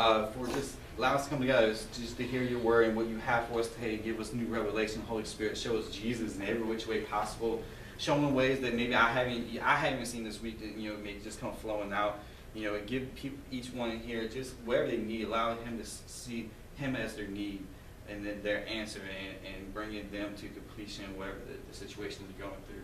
uh, for just allow us to come together just to hear your word and what you have for us today. Give us new revelation, Holy Spirit. Show us Jesus in every which way possible. Show ways that maybe I haven't I haven't seen this week that you know maybe just come flowing out. You know, and give people, each one here just whatever they need. Allow him to see him as their need and then their answer and, and bringing them to completion whatever the, the situation they're going through.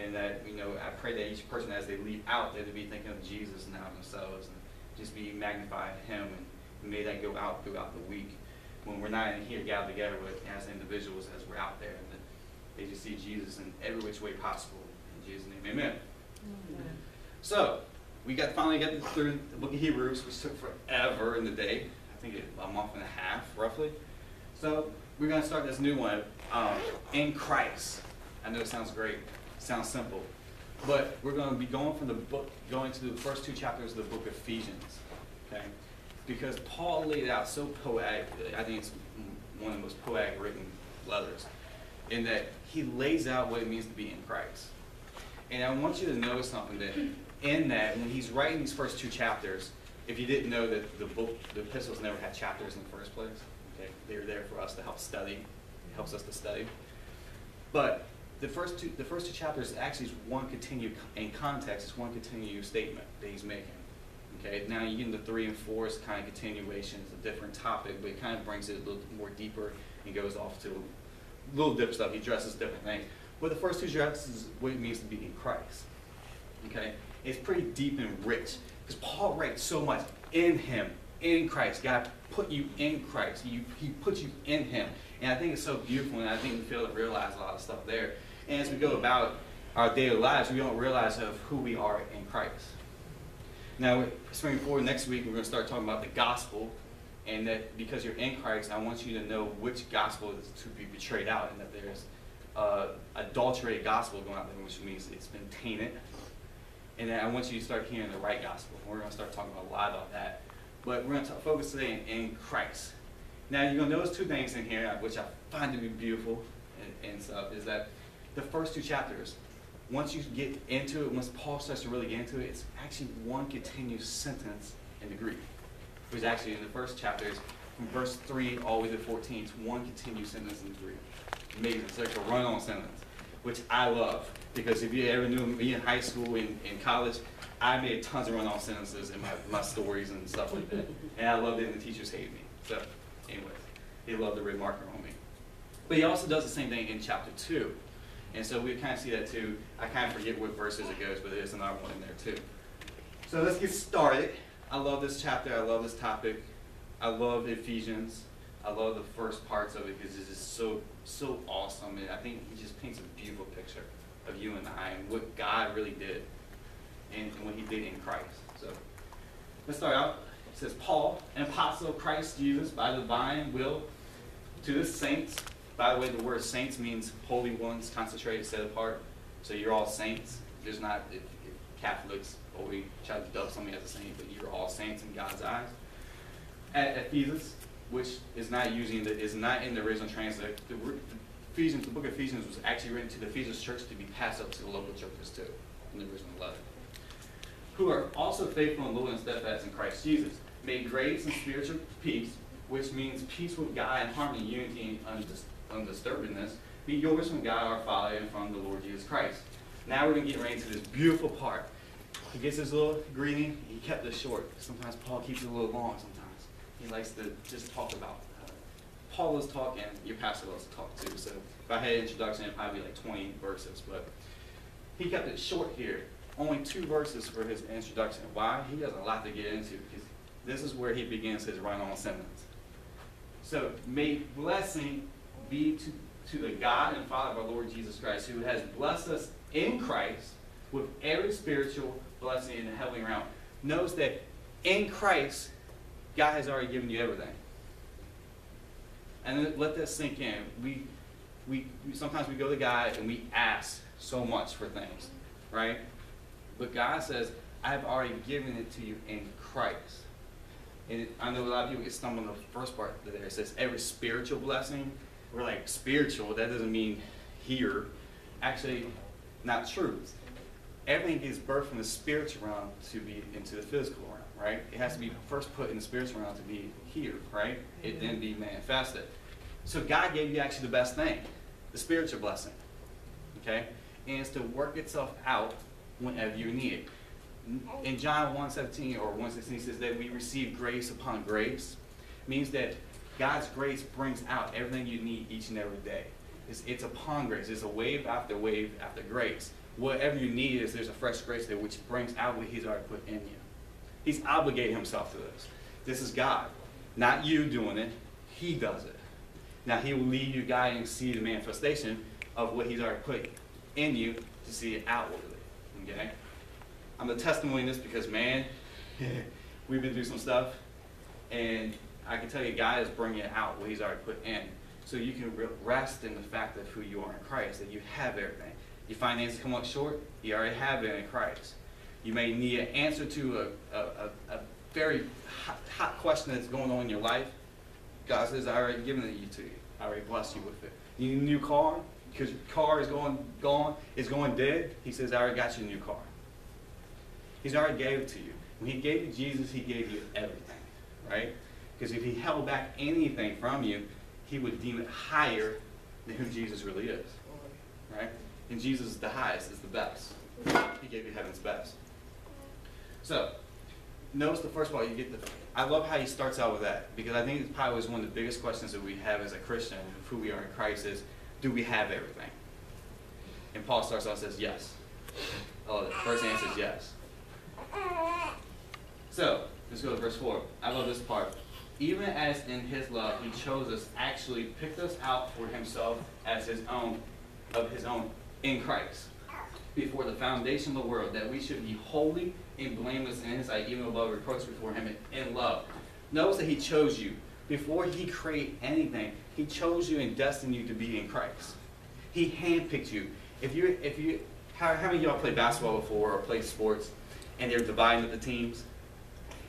And that, you know, I pray that each person as they leave out, that they be thinking of Jesus now themselves and just be magnifying him and may that go out throughout the week when we're not in here gathered together with as individuals as we're out there and that they just see Jesus in every which way possible. In Jesus' name, amen. amen. So, we got finally got through the book of Hebrews, which took forever in the day. I think it, a month and a half, roughly. So we're going to start this new one, um, in Christ. I know it sounds great, sounds simple, but we're going to be going from the book, going to the first two chapters of the book of Ephesians, okay? Because Paul laid out so poetically. I think it's one of the most poetic written letters, in that he lays out what it means to be in Christ. And I want you to notice something that in that, when he's writing these first two chapters, if you didn't know that the book, the epistles never had chapters in the first place, okay, they're there for us to help study, it helps us to study. But the first two, the first two chapters actually is one continued in context. It's one continued statement that he's making. Okay, now you get into three and four is kind of continuation. It's a different topic, but it kind of brings it a little more deeper and goes off to a little different stuff. He addresses different things. But the first two addresses what it means to be in Christ. Okay, it's pretty deep and rich because Paul writes so much in Him, in Christ. God put you in Christ. He, he puts you in Him. And I think it's so beautiful, and I think we feel to realize a lot of stuff there. And as we go about our daily lives, we don't realize of who we are in Christ. Now, swinging forward next week, we're going to start talking about the gospel, and that because you're in Christ, I want you to know which gospel is to be betrayed out, and that there's uh, adulterated gospel going out there, which means it's been tainted. And then I want you to start hearing the right gospel. We're going to start talking a lot about that. But we're going to focus today in, in Christ. Now, you're going to notice two things in here, which I find to be beautiful and, and stuff, is that the first two chapters, once you get into it, once Paul starts to really get into it, it's actually one continuous sentence in the Greek. Which actually in the first chapters, from verse 3 all the way to 14, it's one continuous sentence in the Greek. Amazing. It's like a run-on sentence, which I love. Because if you ever knew me in high school and in college, I made tons of run-on sentences in my, my stories and stuff like that. And I loved it and the teachers hated me. So anyways, they loved the red marker on me. But he also does the same thing in chapter 2. And so we kind of see that too. I kind of forget what verses it goes, but there's another one in there too. So let's get started. I love this chapter. I love this topic. I love Ephesians. I love the first parts of it because it's just so so awesome. And I think he just paints a beautiful picture of you and I and what God really did and, and what he did in Christ. So let's start out. It says, Paul, an apostle of Christ Jesus, by the divine will, to the saints by the way, the word saints means holy ones, consecrated, set apart. So you're all saints. There's not if, if Catholics try to dub somebody as a saint, but you're all saints in God's eyes. At Ephesus, which is not using the is not in the original translation. The, the Ephesians, the book of Ephesians was actually written to the Ephesians church to be passed up to the local churches too, in the original letter. Who are also faithful and loyal and steadfast in Christ Jesus. Made grace and spiritual peace, which means peace with God and harmony, unity, and undisturbedness be yours from God our Father and from the Lord Jesus Christ. Now we're going to get right into this beautiful part. He gets his little greeting. He kept it short. Sometimes Paul keeps it a little long sometimes. He likes to just talk about uh, Paul is talking, your pastor loves to talk too. So if I had an introduction, it'd probably be like 20 verses. But he kept it short here. Only two verses for his introduction. Why? He has a lot to get into because this is where he begins his run-on sentence. So, may blessing be to, to the God and Father of our Lord Jesus Christ, who has blessed us in Christ with every spiritual blessing in the heavenly realm. Knows that in Christ, God has already given you everything. And let that sink in. We, we, sometimes we go to God and we ask so much for things, right? But God says, I have already given it to you in Christ. And I know a lot of people get stumbled on the first part there. It says every spiritual blessing we're like spiritual, that doesn't mean here. Actually, not true. Everything gives birth from the spiritual realm to be into the physical realm, right? It has to be first put in the spiritual realm to be here, right? It then be manifested. So God gave you actually the best thing, the spiritual blessing, okay? And it's to work itself out whenever you need it. In John 1.17 or 1.16 it says that we receive grace upon grace. Means that God's grace brings out everything you need each and every day. It's, it's upon grace. It's a wave after wave after grace. Whatever you need is there's a fresh grace there which brings out what he's already put in you. He's obligated himself to this. This is God. Not you doing it. He does it. Now he will lead you, guide, and see the manifestation of what he's already put in you to see it outwardly. Okay? I'm a testimony in this because, man, we've been through some stuff, and I can tell you, God is bringing it out what He's already put in. So you can rest in the fact of who you are in Christ, that you have everything. Your finances come up short, you already have it in Christ. You may need an answer to a, a, a, a very hot, hot, question that's going on in your life. God says, I already given it to you. I already blessed you with it. You need a new car? Because your car is going gone, is going dead. He says, I already got you a new car. He's already gave it to you. When he gave you Jesus, he gave you everything, right? Because if he held back anything from you, he would deem it higher than who Jesus really is, right? And Jesus is the highest, is the best. He gave you heaven's best. So, notice the first part, you get the, I love how he starts out with that, because I think it's probably one of the biggest questions that we have as a Christian, of who we are in Christ, is, do we have everything? And Paul starts out and says, yes. Oh, the first answer is yes. So, let's go to verse 4. I love this part. Even as in his love he chose us, actually picked us out for himself as his own, of his own, in Christ, before the foundation of the world, that we should be holy and blameless in his sight, even above reproach before him in love. Notice that he chose you. Before he created anything, he chose you and destined you to be in Christ. He handpicked you. If you, if you, how, how many of y'all played basketball before or played sports? and they're dividing up the teams.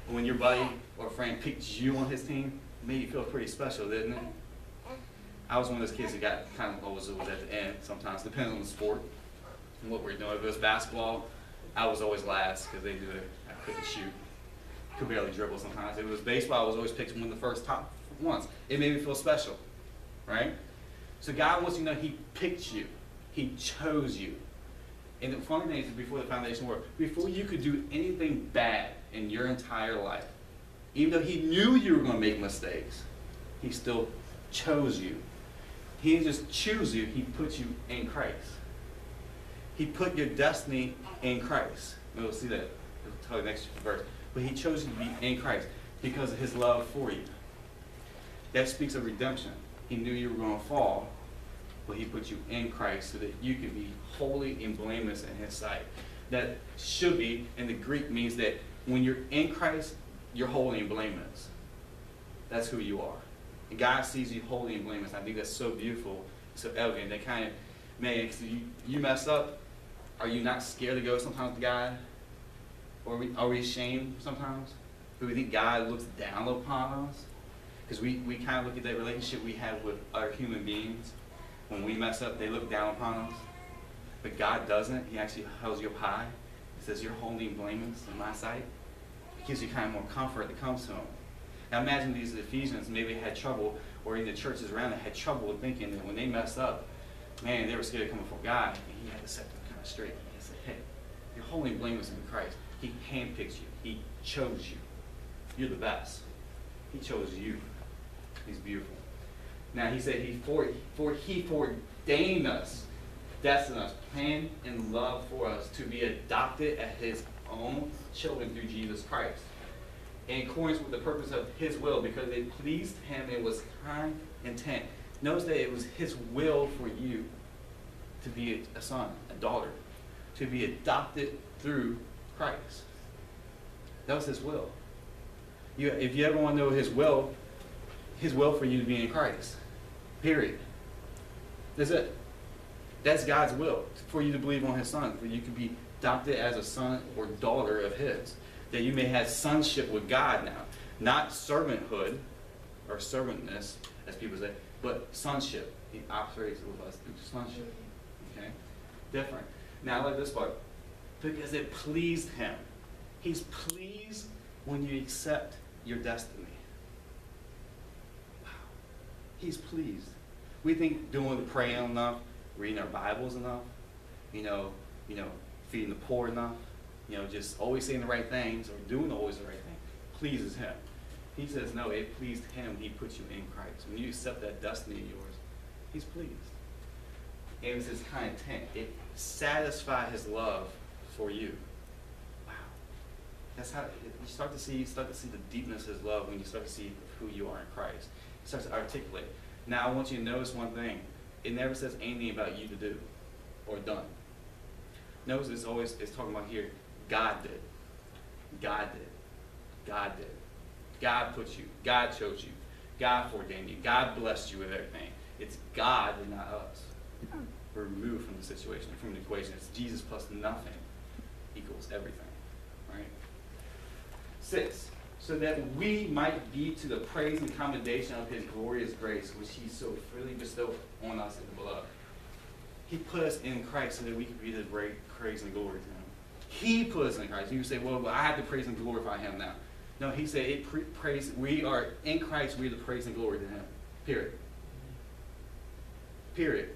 And when your buddy or friend picked you on his team, made you feel pretty special, didn't it? I was one of those kids that got kind of always was at the end sometimes, depending on the sport and what we're doing. If it was basketball, I was always last because they it. I couldn't shoot, could barely dribble sometimes. If it was baseball, I was always picked one of the first top ones. It made me feel special, right? So God wants you to know He picked you, He chose you. And the funny thing is, before the foundation work, before you could do anything bad in your entire life, even though he knew you were going to make mistakes, he still chose you. He didn't just choose you, he put you in Christ. He put your destiny in Christ. And we'll see that. I'll tell you next verse. But he chose you to be in Christ because of his love for you. That speaks of redemption. He knew you were going to fall, but he put you in Christ so that you could be holy and blameless in his sight. That should be, in the Greek means that when you're in Christ, you're holy and blameless. That's who you are. And God sees you holy and blameless. I think that's so beautiful, so elegant. That kind of, man, you, you mess up, are you not scared to go sometimes to God? Or are we, are we ashamed sometimes? Do we think God looks down upon us? Because we, we kind of look at that relationship we have with other human beings when we mess up, they look down upon us. But God doesn't. He actually holds you up high. He says, You're holy and blameless in my sight. Gives you kind of more comfort that comes to them. Now imagine these Ephesians maybe had trouble, or in the churches around them had trouble with thinking that when they messed up, man, they were scared to come before God. And he had to set them kind of straight. He said, Hey, you're holy and blameless in Christ. He handpicked you. He chose you. You're the best. He chose you. He's beautiful. Now he said he for, for he foreordained us, destined us, planned in love for us to be adopted as his own children through Jesus Christ. In accordance with the purpose of his will, because it pleased him, it was kind intent. Notice that it was his will for you to be a son, a daughter, to be adopted through Christ. That was his will. You, if you ever want to know his will, his will for you to be in Christ. Period. That's it. That's God's will for you to believe on his son, for you to be adopted as a son or daughter of his. That you may have sonship with God now. Not servanthood or servantness, as people say, but sonship. He operates with us through sonship. Okay? Different. Now I like this part. Because it pleased him. He's pleased when you accept your destiny. Wow. He's pleased. We think doing praying enough, reading our Bibles enough, you know, you know, feeding the poor enough, you know, just always saying the right things or doing always the right thing pleases him. He says, no, it pleased him. He put you in Christ. When you accept that destiny of yours, he's pleased. And it's his kind intent. It satisfies his love for you. Wow. That's how you start to see you start to see the deepness of his love when you start to see who you are in Christ. He starts to articulate. Now I want you to notice one thing. It never says anything about you to do or done. Notice it's always it's talking about here, God did. God did. God did. God put you. God chose you. God ordained you. God blessed you with everything. It's God and not us. We're removed from the situation, from the equation. It's Jesus plus nothing equals everything. Right? Six. So that we might be to the praise and commendation of his glorious grace, which he so freely bestowed on us in the beloved. He put us in Christ so that we could be the great praise and glory to him. He put us in Christ. You say, well, I have to praise and glorify him now. No, he said it pre- praise. We are in Christ. We are the praise and glory to Him. Period. Period.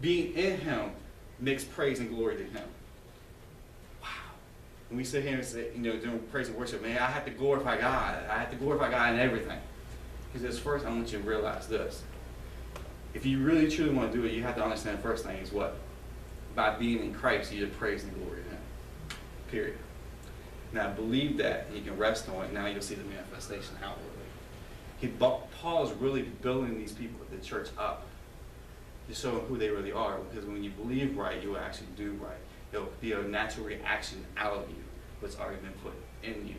Being in Him makes praise and glory to Him. Wow. And we sit here and say, you know, doing praise and worship, man, I have to glorify God. I have to glorify God in everything. He says, first, I want you to realize this. If you really truly want to do it, you have to understand first thing is what? By being in Christ, you have praise and glory Him. Period. Now believe that, and you can rest on it. Now you'll see the manifestation outwardly. He, Paul is really building these people, at the church up, to show who they really are. Because when you believe right, you will actually do right. It'll be a natural reaction out of you, what's already been put in you.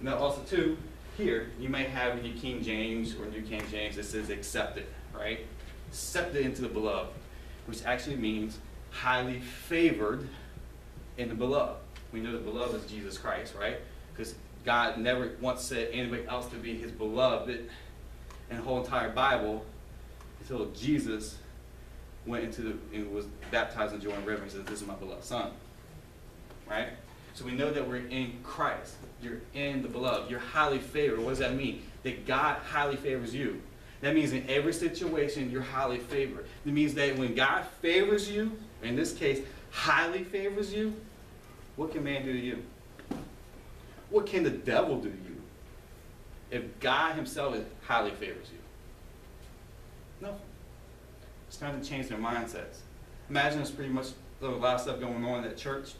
Now also too, here, you may have in your King James or New King James, it says accepted, right? Accepted into the beloved, which actually means highly favored in the beloved we know the beloved is Jesus Christ, right? Because God never once said anybody else to be his beloved in the whole entire Bible until Jesus went into the, and was baptized in Jordan River and says, This is my beloved son. Right? So we know that we're in Christ. You're in the beloved. You're highly favored. What does that mean? That God highly favors you. That means in every situation, you're highly favored. It means that when God favors you, in this case, highly favors you, what can man do to you? What can the devil do to you? If God himself highly favors you. Nothing. It's time to change their mindsets. Imagine there's pretty much a lot of stuff going on at church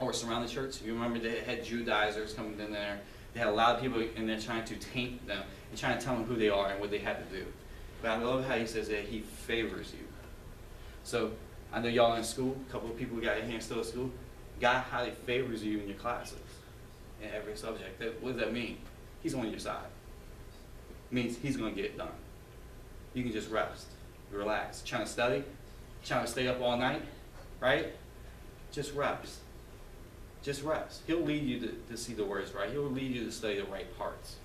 or surrounding the church. You remember they had Judaizers coming in there. They had a lot of people in there trying to taint them and trying to tell them who they are and what they have to do. But I love how he says that he favors you. So I know y'all in school, a couple of people got your hands still at school. God highly favors you in your classes, in every subject. That, what does that mean? He's on your side. It means he's going to get it done. You can just rest, relax. Trying to study, trying to stay up all night, right? Just rest. Just rest. He'll lead you to, to see the words right. He'll lead you to study the right parts.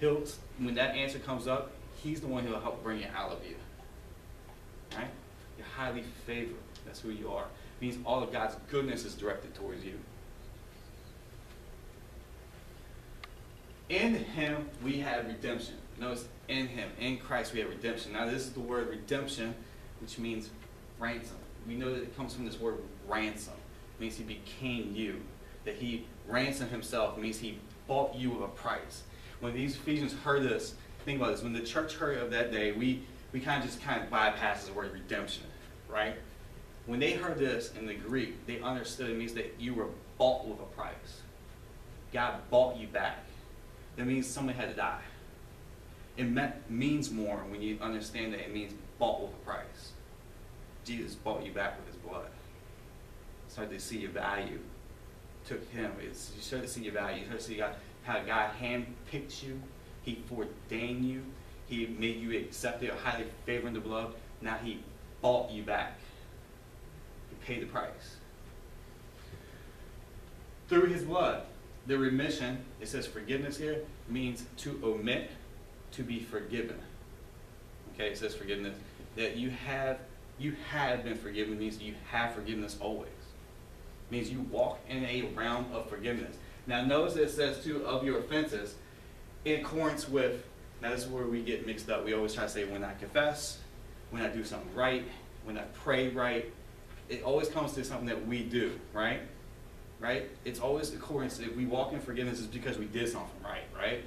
He'll, when that answer comes up, he's the one who'll help bring it out of you. Right? You're highly favored. That's who you are It means all of God's goodness is directed towards you. In him we have redemption. Notice in him, in Christ we have redemption. Now this is the word redemption, which means ransom. We know that it comes from this word ransom. It means he became you. That he ransomed himself means he bought you with a price. When these Ephesians heard this, think about this. When the church heard of that day, we, we kind of just kind of bypass the word redemption, right? When they heard this in the Greek, they understood it means that you were bought with a price. God bought you back. That means someone had to die. It meant, means more when you understand that it means bought with a price. Jesus bought you back with his blood. Start to see your value. Took him. It's, you start to see your value. You start to see God, how God handpicked you. He ordained you. He made you accepted highly favored in the blood. Now he bought you back He paid the price. Through his blood, the remission, it says forgiveness here, means to omit, to be forgiven. Okay, it says forgiveness. That you have you have been forgiven means you have forgiveness always. Means you walk in a realm of forgiveness. Now notice it says too of your offenses in accordance with, now this is where we get mixed up. We always try to say when I confess, when I do something right, when I pray right. It always comes to something that we do, right? Right? It's always in accordance. If we walk in forgiveness, it's because we did something right, right?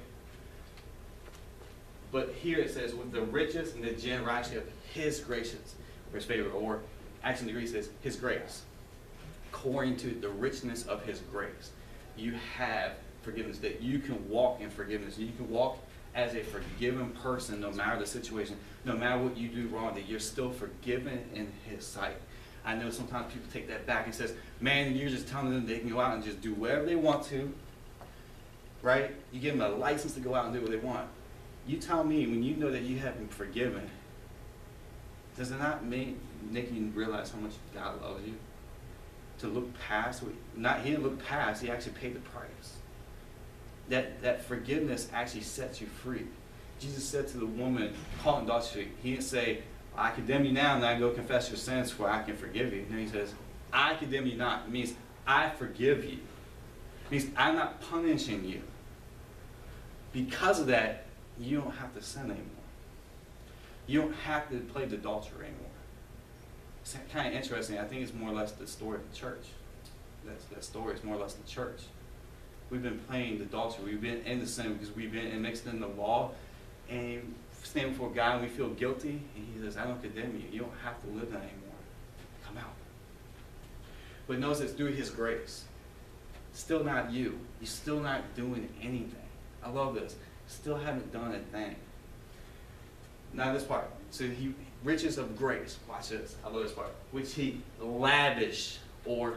But here it says, with the riches and the generosity of his gracious, or his favor, or actually the Greek says, his grace. According to the richness of his grace, you have forgiveness, that you can walk in forgiveness. You can walk as a forgiven person no matter the situation, no matter what you do wrong, that you're still forgiven in his sight. I know sometimes people take that back and says, man, you're just telling them they can go out and just do whatever they want to, right? You give them a license to go out and do what they want. You tell me when you know that you have been forgiven, does it not make, make you realize how much God loves you? To look past, not he didn't look past, he actually paid the price. That, that forgiveness actually sets you free. Jesus said to the woman caught in adultery, he didn't say, I condemn you now, and now go confess your sins for I can forgive you. No, he says, I condemn you not. It means I forgive you. It means I'm not punishing you. Because of that, you don't have to sin anymore. You don't have to play the adulterer anymore. It's kind of interesting. I think it's more or less the story of the church. That's, that story is more or less the church. We've been playing the adultery. We've been in the sin because we've been mixed in the law. And stand before God and we feel guilty. And he says, I don't condemn you. You don't have to live that anymore. Come out. But notice it's through his grace. Still not you. You're still not doing anything. I love this still haven't done a thing. Now this part. So he riches of grace. Watch this. I love this part. Which he lavished, or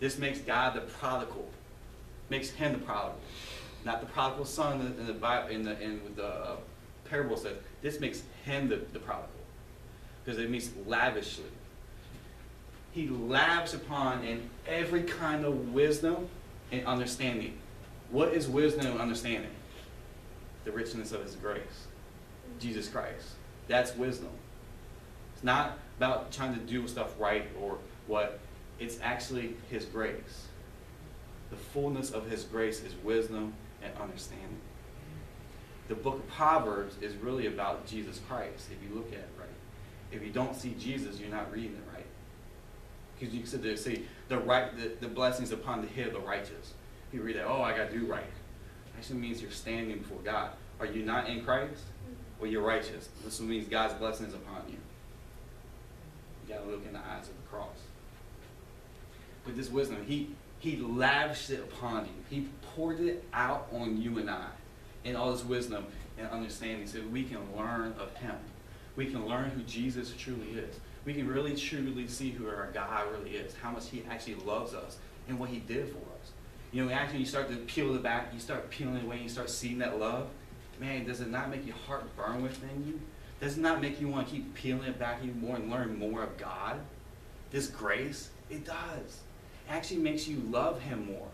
this makes God the prodigal. Makes him the prodigal. Not the prodigal son in the Bible in the in the uh, parable says. This makes him the, the prodigal. Because it means lavishly. He lavished upon in every kind of wisdom and understanding. What is wisdom and understanding? the richness of his grace. Jesus Christ. That's wisdom. It's not about trying to do stuff right or what. It's actually his grace. The fullness of his grace is wisdom and understanding. The book of Proverbs is really about Jesus Christ, if you look at it right. If you don't see Jesus, you're not reading it right. Because you can see the right the, the blessings upon the head of the righteous. You read that, oh, I gotta do right actually means you're standing before God. Are you not in Christ? Well, you're righteous. This means God's blessing is upon you. You got to look in the eyes of the cross. With this wisdom, he, he lavished it upon you. He poured it out on you and I in all this wisdom and understanding so we can learn of him. We can learn who Jesus truly is. We can really truly see who our God really is, how much he actually loves us and what he did for us. You know, actually you start to peel it back, you start peeling away, you start seeing that love. Man, does it not make your heart burn within you? Does it not make you want to keep peeling it back even more and learn more of God? This grace? It does. It actually makes you love Him more.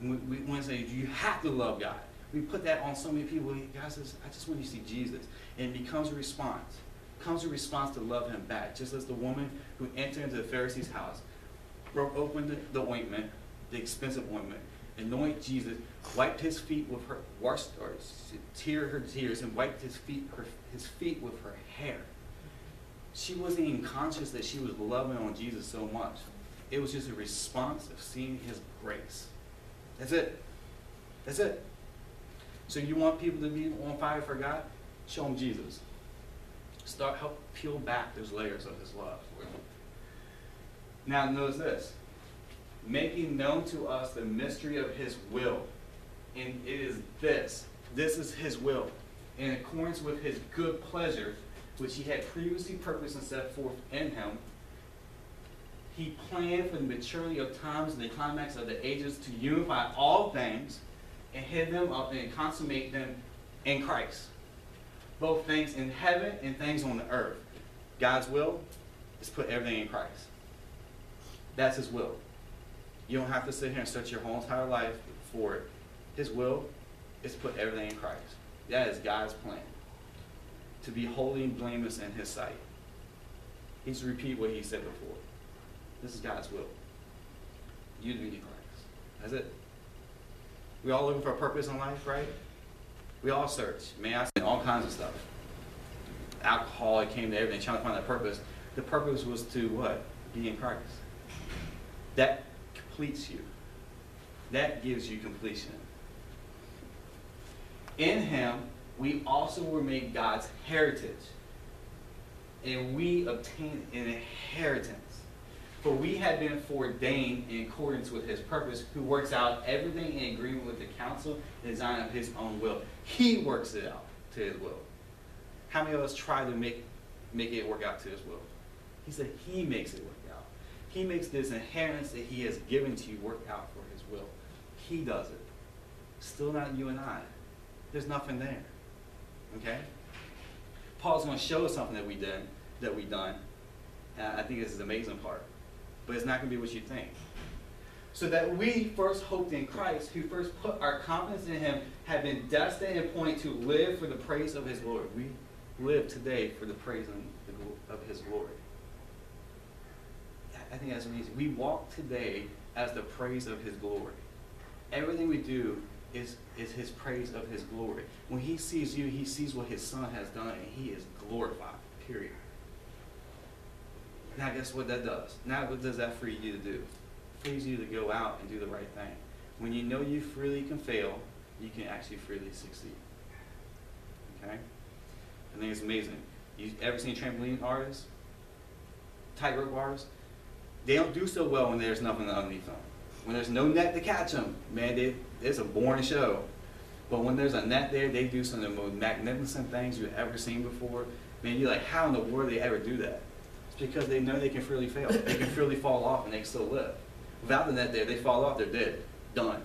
When we, want to say, you have to love God. We put that on so many people. God says, I just want you to see Jesus. And it becomes a response. It becomes a response to love Him back. Just as the woman who entered into the Pharisee's house, broke open the, the ointment, the expensive ointment, anoint Jesus, wiped his feet with her, washed or tear her tears, and wiped his feet, her, his feet with her hair. She wasn't even conscious that she was loving on Jesus so much. It was just a response of seeing his grace. That's it. That's it. So you want people to be on fire for God? Show them Jesus. Start help peel back those layers of his love. Now notice this making known to us the mystery of his will. And it is this this is his will, in accordance with his good pleasure, which he had previously purposed and set forth in him. He planned for the maturity of times and the climax of the ages to unify all things and head them up and consummate them in Christ. Both things in heaven and things on the earth. God's will is put everything in Christ. That's his will. You don't have to sit here and search your whole entire life for it. His will is put everything in Christ. That is God's plan. To be holy and blameless in his sight. He's repeat what he said before. This is God's will. You to be in Christ. That's it. We all looking for a purpose in life, right? We all search. Man, I all kinds of stuff. Alcohol, it came to everything, trying to find that purpose. The purpose was to what? Be in Christ. That completes you. That gives you completion. In him, we also were made God's heritage. And we obtained an inheritance. For we have been foreordained in accordance with his purpose, who works out everything in agreement with the counsel and design of his own will. He works it out to his will. How many of us try to make, make it work out to his will? He said he makes it work. He makes this inheritance that he has given to you work out for his will. He does it. Still not you and I. There's nothing there. Okay? Paul's going to show us something that we did, that we done. I think this is the amazing part but it's not going to be what you think. So that we first hoped in Christ, who first put our confidence in him, have been destined and appointed to live for the praise of his glory. We live today for the praise of his glory. I think that's amazing. We walk today as the praise of his glory. Everything we do is, is his praise of his glory. When he sees you, he sees what his son has done, and he is glorified, period. Now, guess what that does? Now, what does that free you to do? It frees you to go out and do the right thing. When you know you freely can fail, you can actually freely succeed. Okay? I think it's amazing. You ever seen trampoline artists? Tightrope artists? They don't do so well when there's nothing underneath them. When there's no net to catch them, man, they, it's a boring show. But when there's a net there, they do some of the most magnificent things you've ever seen before. Man, you're like, how in the world they ever do that? It's because they know they can freely fail. They can freely fall off and they can still live. Without the net there, they fall off, they're dead. Done.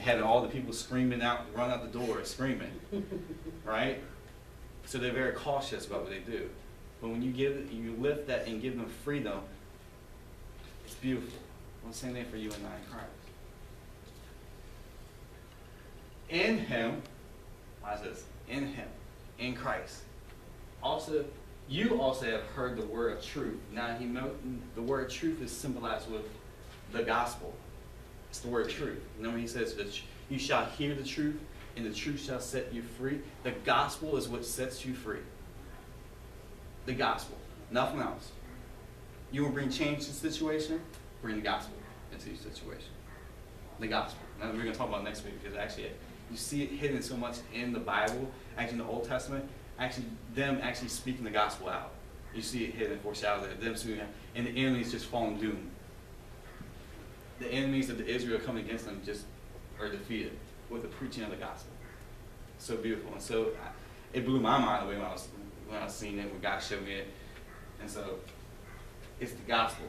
Having all the people screaming out, run out the door, screaming. right? So they're very cautious about what they do. But when you give, you lift that and give them freedom, beautiful. Well, same thing for you and I in Christ. In Him, watch this, in Him, in Christ. Also, you also have heard the word of truth. Now, he the word truth is symbolized with the gospel. It's the word truth. You know when he says that you shall hear the truth, and the truth shall set you free. The gospel is what sets you free. The gospel, nothing else. You will bring change to the situation? Bring the gospel into your situation. The gospel. Now we're going to talk about next week because actually you see it hidden so much in the Bible, actually in the Old Testament, actually them actually speaking the gospel out. You see it hidden foreshadowed them speaking and the enemies just falling doom. The enemies of the Israel coming against them just are defeated with the preaching of the gospel. So beautiful. And so it blew my mind away when I was when I was seeing it, when God showed me it. And so it's the gospel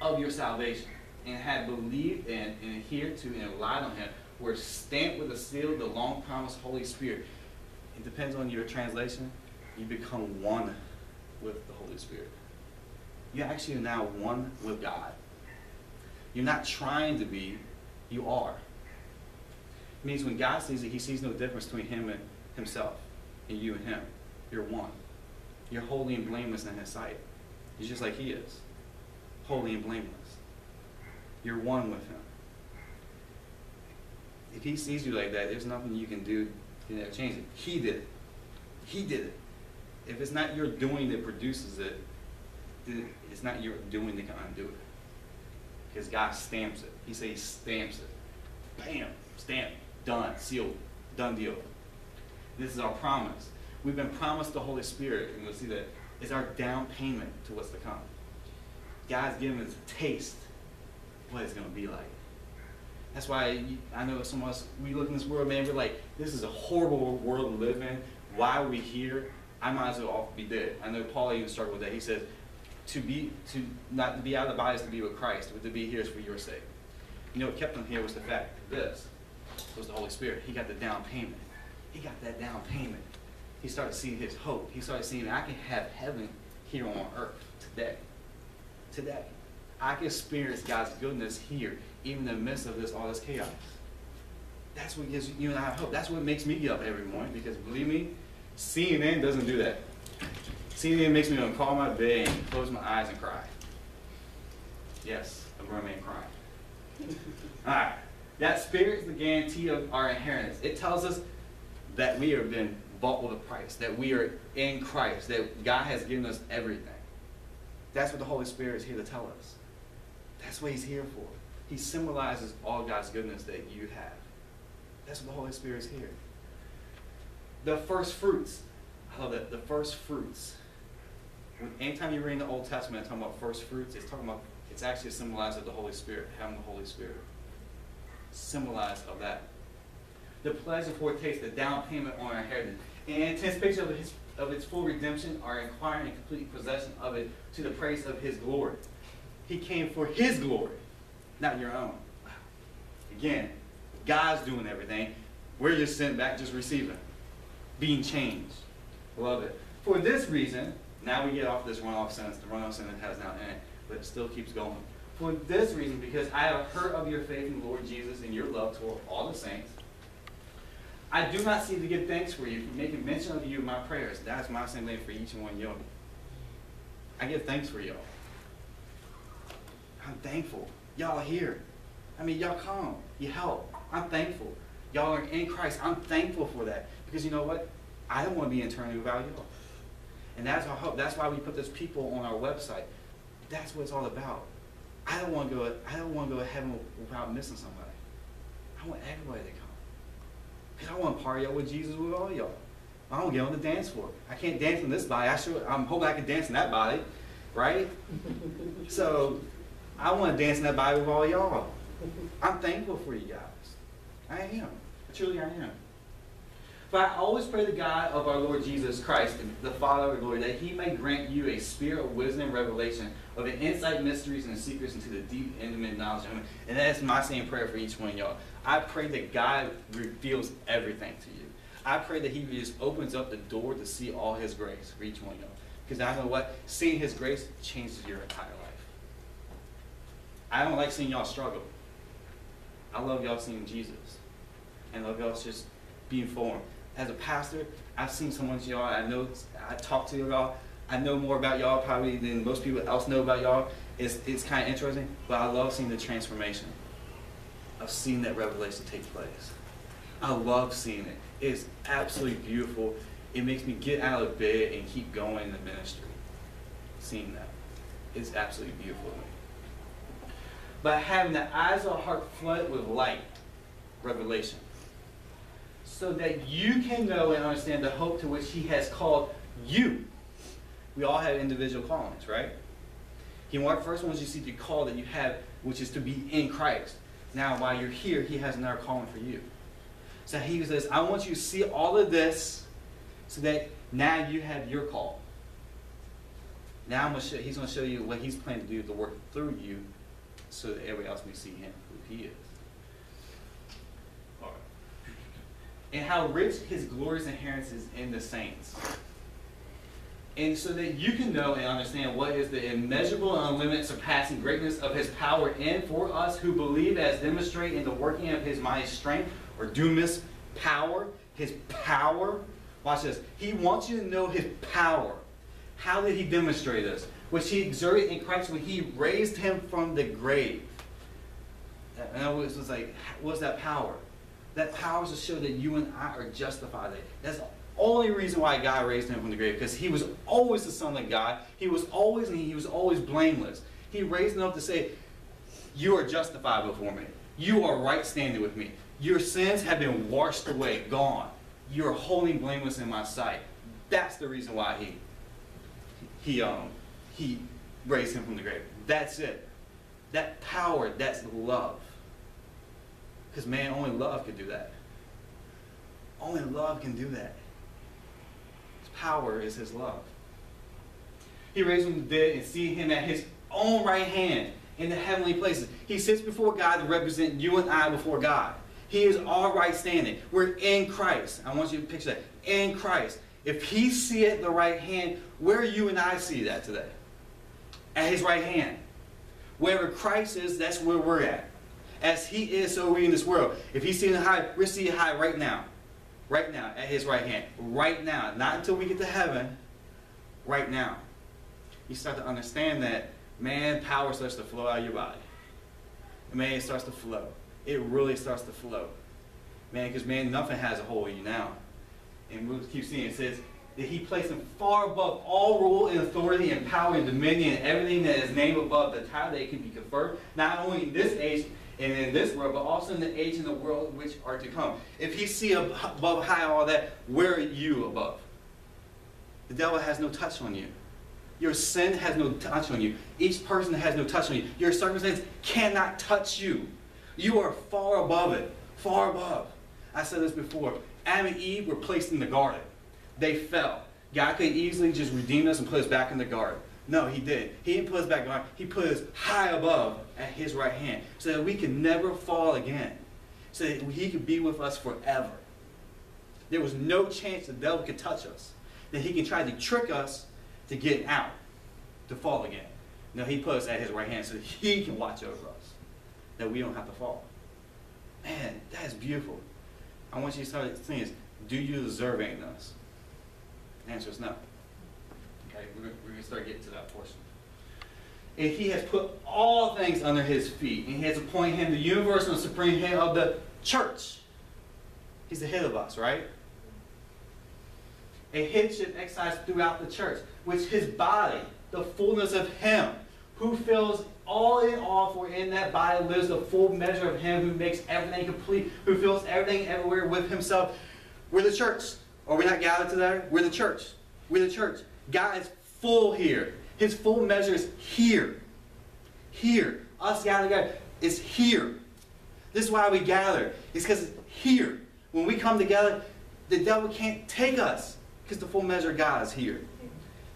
of your salvation. And had believed and, and adhered to and relied on him were stamped with the seal the long promised Holy Spirit it depends on your translation, you become one with the Holy Spirit. You actually are now one with God. You're not trying to be, you are. It means when God sees it, he sees no difference between him and himself, and you and him. You're one. You're holy and blameless in his sight. You're just like he is. Holy and blameless. You're one with him. If he sees you like that, there's nothing you can do to change it. He did it. He did it. If it's not your doing that produces it, it's not your doing that can undo it. Because God stamps it. He says stamps it. Bam, stamp, done, sealed, done deal. This is our promise. We've been promised the Holy Spirit, and we'll see that is our down payment to what's to come. God's given us a taste what it's going to be like. That's why I know some of us, we look in this world, man, we're like, this is a horrible world to live in. Why are we here? I might as well all be dead. I know Paul even struggled with that. He says, to be, to not to be out of the body is to be with Christ, but to be here is for your sake. You know what kept him here was the fact that this was the Holy Spirit. He got the down payment. He got that down payment. He started seeing his hope. He started seeing, I can have heaven here on earth today. Today. I can experience God's goodness here even in the midst of this all this chaos. That's what gives you and I hope. That's what makes me get up every morning because believe me, CNN doesn't do that. CNN makes me want to call my bed and close my eyes and cry. Yes, a grown man crying. all right. That spirit is the guarantee of our inheritance. It tells us that we have been bought with a price, that we are in Christ, that God has given us everything. That's what the Holy Spirit is here to tell us. That's what He's here for. He symbolizes all God's goodness that you have. That's what the Holy Spirit is here. The first fruits. I love that. The first fruits. Anytime you read in the Old Testament talking about first fruits, it's talking about it's actually a symbolizer of the Holy Spirit, having the Holy Spirit. Symbolized of that. The pledge of foretaste, the down payment on our inheritance. In anticipation of, his, of its full redemption, our inquiring and complete possession of it to the praise of his glory. He came for his glory, not your own. Again, God's doing everything. We're just sent back, just receiving, being changed. Love it. For this reason, now we get off this runoff sentence. The runoff sentence has now ended, but it still keeps going. For this reason, because I have heard of your faith in the Lord Jesus and your love toward all the saints, I do not seem to give thanks for you, making mention of you in my prayers. That's my same thing for each and one of y'all. I give thanks for y'all. I'm thankful. Y'all are here. I mean, y'all come. You help. I'm thankful. Y'all are in Christ. I'm thankful for that. Because you know what? I don't want to be eternally without y'all. And that's our hope. That's why we put those people on our website. That's what it's all about. I don't want to go. I don't want to go to heaven without missing somebody. I want everybody to I want to party out with Jesus with all y'all. I don't get on the dance floor. I can't dance in this body. I sure, I'm hoping I can dance in that body, right? so I want to dance in that body with all y'all. I'm thankful for you guys. I am. Truly I am. But I always pray the God of our Lord Jesus Christ, the Father of glory, that he may grant you a spirit of wisdom and revelation of the insight, mysteries, and secrets into the deep, intimate knowledge of him. And that's my same prayer for each one of y'all. I pray that God reveals everything to you. I pray that he just opens up the door to see all his grace for each one of y'all. Because I know what? Seeing his grace changes your entire life. I don't like seeing y'all struggle. I love y'all seeing Jesus. And love y'all just being formed as a pastor, I've seen so much y'all. I know I talk to y'all. I know more about y'all probably than most people else know about y'all. It's, it's kind of interesting, but I love seeing the transformation of seeing that revelation take place. I love seeing it. It's absolutely beautiful. It makes me get out of bed and keep going in the ministry. Seeing that. It's absolutely beautiful to me. But having the eyes of the heart flooded with light, revelation so that you can know and understand the hope to which he has called you. We all have individual callings, right? He want, first wants you see the call that you have, which is to be in Christ. Now, while you're here, he has another calling for you. So he says, I want you to see all of this so that now you have your call. Now I'm gonna show, he's going to show you what he's planning to do to work through you so that everybody else may see him, who he is. And how rich his glorious inheritance is in the saints. And so that you can know and understand what is the immeasurable and unlimited surpassing greatness of his power in for us who believe as demonstrate in the working of his mighty strength or dunamis power, his power. Watch this. He wants you to know his power. How did he demonstrate this? Which he exerted in Christ when he raised him from the grave. And I was, was like, what's that power? That power is to show that you and I are justified. That's the only reason why God raised him from the grave, because he was always the Son of God. He was always, and he was always blameless. He raised him up to say, you are justified before me. You are right standing with me. Your sins have been washed away, gone. You are wholly blameless in my sight. That's the reason why he, he, um, he raised him from the grave. That's it. That power, that's love. Because man, only love can do that. Only love can do that. His power is his love. He raised him from the dead and see him at his own right hand in the heavenly places. He sits before God to represent you and I before God. He is all right standing. We're in Christ. I want you to picture that. In Christ. If he see at the right hand, where you and I see that today? At his right hand. Wherever Christ is, that's where we're at. As he is, so we in this world. If he's seated high, we're seated high right now. Right now, at his right hand. Right now. Not until we get to heaven. Right now. You start to understand that man, power starts to flow out of your body. Man, it starts to flow. it really starts to flow. Man, because man, nothing has a hold of you now. And we'll keep seeing it says that he placed him far above all rule and authority and power and dominion and everything that is named above the title that can be conferred, not only in this age and in this world, but also in the age and the world which are to come. If he see above high all that, where are you above? The devil has no touch on you. Your sin has no touch on you. Each person has no touch on you. Your circumstance cannot touch you. You are far above it. Far above. I said this before. Adam and Eve were placed in the garden. They fell. God could easily just redeem us and put us back in the garden. No, he did. He didn't put us back garden. He put us high above at his right hand so that we can never fall again. So that he could be with us forever. There was no chance the devil could touch us. That he can try to trick us to get out, to fall again. No, he put us at his right hand so that he can watch over us. That we don't have to fall. Man, that is beautiful. I want you to start thinking do you deserve any of this? The answer is no. Okay, we're, going to start getting to that portion. And he has put all things under his feet, and he has appointed him the universal and supreme head of the church. He's the head of us, right? A headship exercised throughout the church, which his body, the fullness of him, who fills all in all, for in that body lives the full measure of him who makes everything complete, who fills everything everywhere with himself. We're the church. Are we not gathered today? We're the church. We're the church. God is full here. His full measure is here. Here. Us gathered together is here. This is why we gather. It's because it's here. When we come together, the devil can't take us because the full measure of God is here.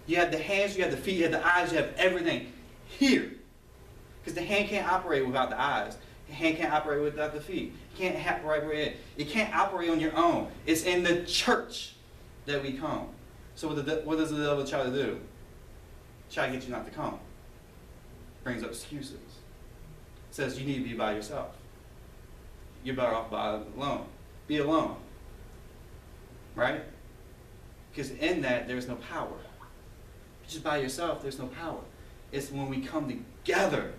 You have the hands, you have the feet, you have the eyes, you have everything here. Because the hand can't operate without the eyes. The hand can't operate without the feet. It can't operate it. It can't operate on your own. It's in the church that we come. So what, the, what does the devil try to do? Try to get you not to come. Brings up excuses. Says you need to be by yourself. You're better off by alone. Be alone. Right? Because in that, there's no power. Just by yourself, there's no power. It's when we come together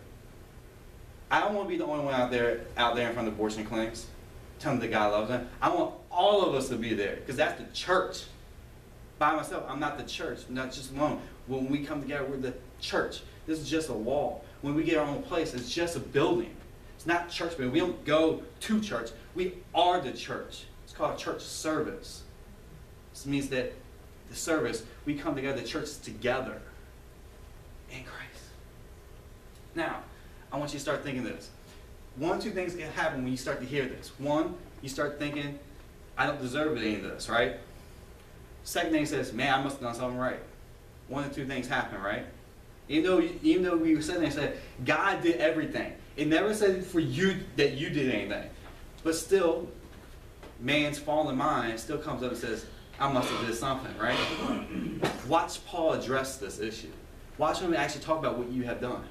I don't want to be the only one out there out there in front of abortion clinics telling the God loves them. I want all of us to be there because that's the church. By myself, I'm not the church, I'm not just alone. When we come together, we're the church. This is just a wall. When we get our own place, it's just a building. It's not church building. We don't go to church. We are the church. It's called church service. This means that the service, we come together, the church together in Christ. Now, I want you to start thinking this. One, two things can happen when you start to hear this. One, you start thinking, I don't deserve any of this, right? Second thing says, man, I must have done something right. One or two things happen, right? Even though, even though we said there said God did everything. It never said for you that you did anything. But still, man's fallen mind still comes up and says, I must have did something, right? Watch Paul address this issue. Watch him actually talk about what you have done.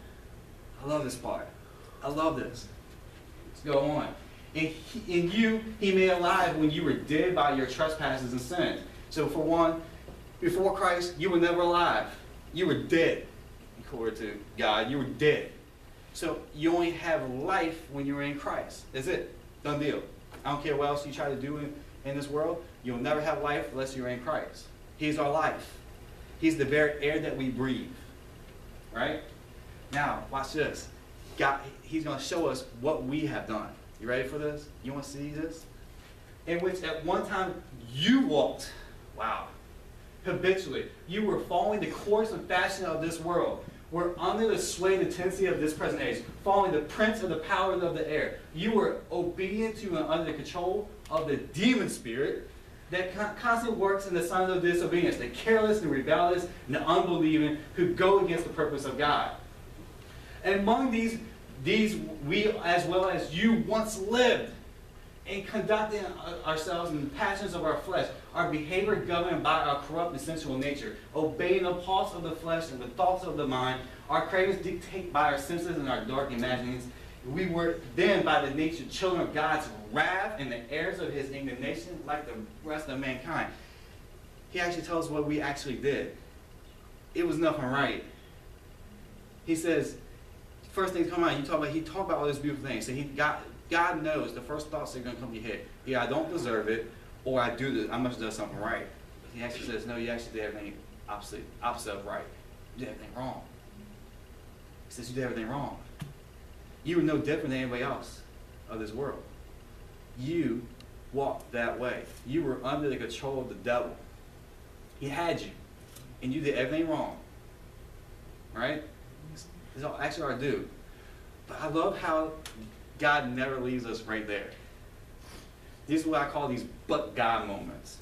I love this part. I love this. Let's go on. In, in you, he made alive when you were dead by your trespasses and sins. So for one, before Christ, you were never alive. You were dead, according to God. You were dead. So you only have life when you're in Christ. That's it. Done deal. I don't care what else you try to do in, in this world. You'll never have life unless you're in Christ. He's our life. He's the very air that we breathe. Right? Now, watch this. God, he's going to show us what we have done. You ready for this? You want to see this? In which at one time you walked, wow, habitually. You were following the course and fashion of this world. Were under the sway and tendency of this present age, following the prince of the powers of the air. You were obedient to and under the control of the demon spirit that constantly works in the sons of disobedience, the careless and rebellious and the unbelieving who go against the purpose of God. And among these, these we as well as you once lived in conducting ourselves in the passions of our flesh, our behavior governed by our corrupt and sensual nature, obeying the pulse of the flesh and the thoughts of the mind, our cravings dictated by our senses and our dark imaginings. We were then by the nature children of God's wrath and the heirs of his indignation like the rest of mankind. He actually tells us what we actually did. It was nothing right. He says, first things come out, you talk about he talked about all these beautiful things. So he got God knows the first thoughts that are going to come to your head. Yeah, I don't deserve it, or I do this. I must have done something right. He actually says, no, you actually did everything opposite, opposite of right. You did everything wrong. He says you did everything wrong. You were no different than anybody else of this world. You walked that way. You were under the control of the devil. He had you, and you did everything wrong. Right? That's all, actually I do. But I love how God never leaves us right there. These are what I call these but God moments.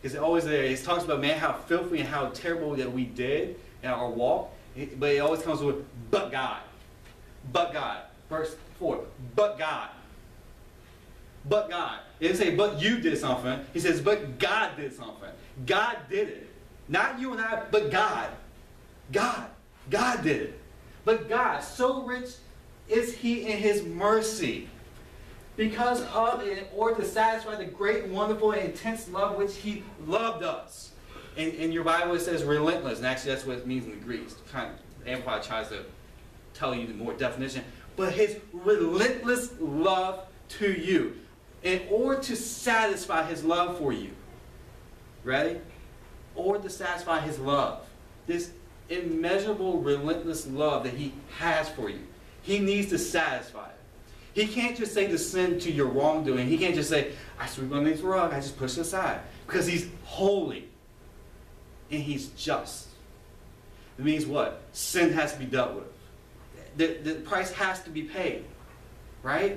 Because it always there, it talks about, man, how filthy and how terrible that we did in our walk. But it always comes with, but God. But God. Verse 4, but God. But God. It didn't say, but you did something. He says, but God did something. God did it. Not you and I, but God. God. God did it. But God, so rich is He in His mercy. Because of, in order to satisfy the great, wonderful, and intense love which He loved us. In, in your Bible, it says relentless, and actually that's what it means in the Greek. Kind of, Amplified tries to tell you the more definition. But His relentless love to you, in order to satisfy His love for you. Ready? Or to satisfy His love. This immeasurable, relentless love that He has for you. He needs to satisfy it. He can't just say to sin to your wrongdoing. He can't just say, I sweep underneath the rug, I just push it aside. Because He's holy and He's just. It means what? Sin has to be dealt with. The, the price has to be paid. Right?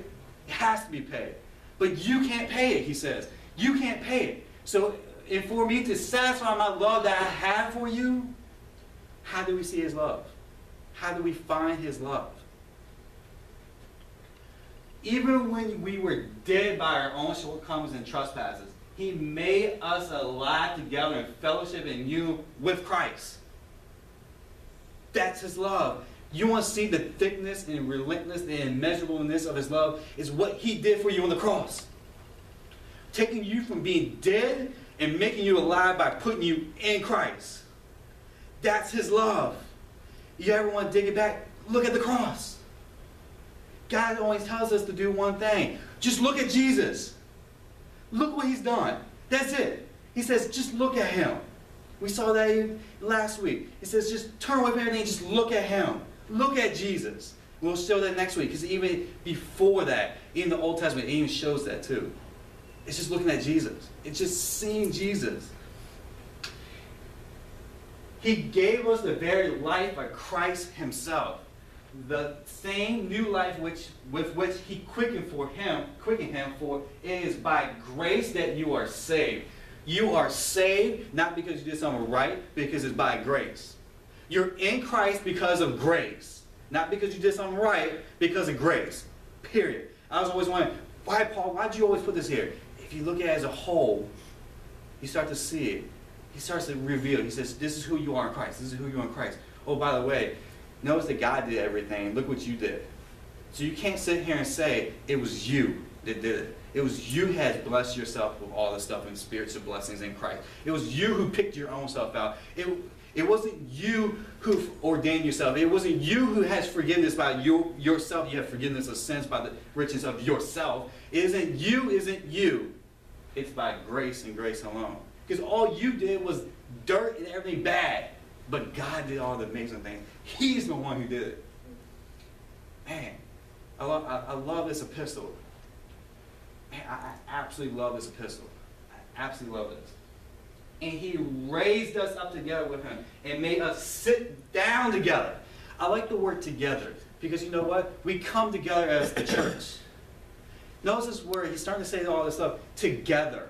It has to be paid. But you can't pay it, he says. You can't pay it. So, and for me to satisfy my love that I have for you, how do we see his love? How do we find his love? Even when we were dead by our own shortcomings and trespasses, he made us alive together in fellowship and you with Christ. That's his love. You want to see the thickness and relentlessness and immeasurableness of his love is what he did for you on the cross. Taking you from being dead and making you alive by putting you in Christ. That's his love. You ever want to dig it back? Look at the cross. God always tells us to do one thing. Just look at Jesus. Look what he's done. That's it. He says, just look at him. We saw that last week. He says, just turn away from everything just look at him. Look at Jesus. We'll show that next week because even before that, in the Old Testament, it even shows that too. It's just looking at Jesus. It's just seeing Jesus. He gave us the very life of Christ himself. The same new life which, with which he quickened for him, quickened him for it is by grace that you are saved. You are saved not because you did something right, because it's by grace. You're in Christ because of grace. Not because you did something right, because of grace. Period. I was always wondering, why, Paul, why do you always put this here? If you look at it as a whole, you start to see it. He starts to reveal. He says, This is who you are in Christ. This is who you are in Christ. Oh, by the way, notice that God did everything. Look what you did. So you can't sit here and say it was you that did it. It was you had blessed yourself with all the stuff and spiritual blessings in Christ. It was you who picked your own self out. It, it wasn't you who ordained yourself. It wasn't you who has forgiveness by your, yourself. You have forgiveness of sins by the riches of yourself. It isn't you, isn't you. It's by grace and grace alone. Because all you did was dirt and everything bad. But God did all the amazing things. He's the one who did it. Man, I love, I, I love this epistle. Man, I, I absolutely love this epistle. I absolutely love this. And he raised us up together with him and made us sit down together. I like the word together because you know what? We come together as the church. Notice this word, he's starting to say all this stuff together.